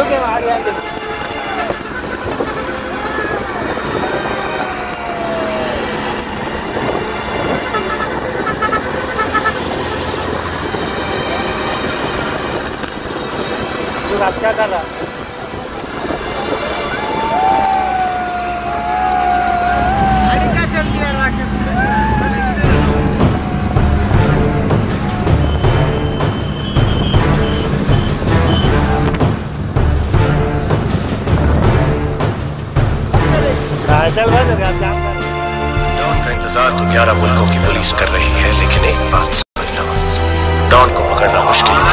条件はありなんです。暑かったら。डॉन का इंतज़ार तो ग्यारह मुल्कों की पुलिस कर रही है लेकिन एक बात समझना डॉन को पकड़ना मुश्किल नहीं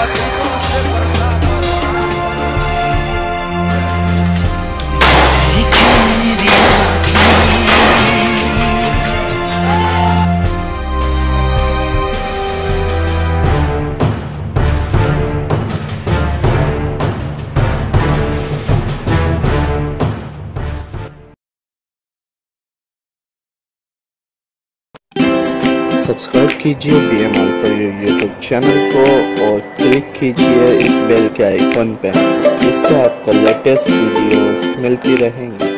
fucking सब्सक्राइब कीजिए बी एम यूट्यूब चैनल को और क्लिक कीजिए इस बेल के आइकन पर जिससे आपको लेटेस्ट वीडियोस मिलती रहेंगी।